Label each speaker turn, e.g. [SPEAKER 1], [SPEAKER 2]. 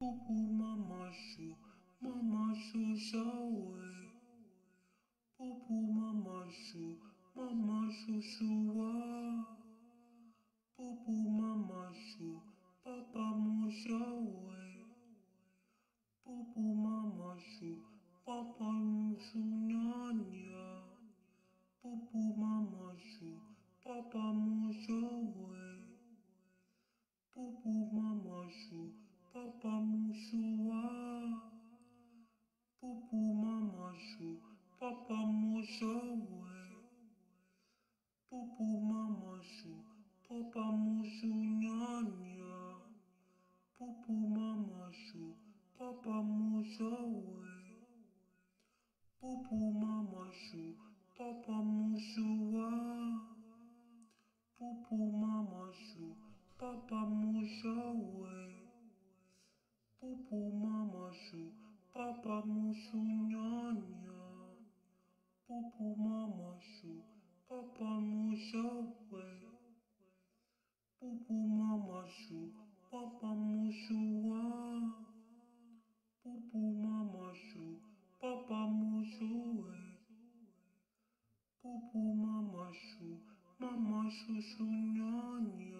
[SPEAKER 1] Pupu mama shu, mama shu shawe. Pupu mama shu, mama shu shuwa. Pupu mama shu, papa mu shawe. Pupu mama shu, papa mu shu nyanya. Pupu mama shu, papa mu shawe. Pupu mama shu, papa mu shuwa. Ah. Pupu mama shu, papa mu shawe. Eh. Pupu mama shu, papa mu shu nyanya. Pupu mama shu, papa mu shawe. Eh. Pupu mama shu, papa mu shuwa. Ah. Pupu mama shu, papa mu shawe. Eh. Pupu mama shu, papa mu shu nyanya. Pupu mama shu, papa mu shawe. Pupu mama shu, papa mu shuwa. Pupu mama shu, papa mu shuwe. Pupu mama shu, mama shu shu nyanya.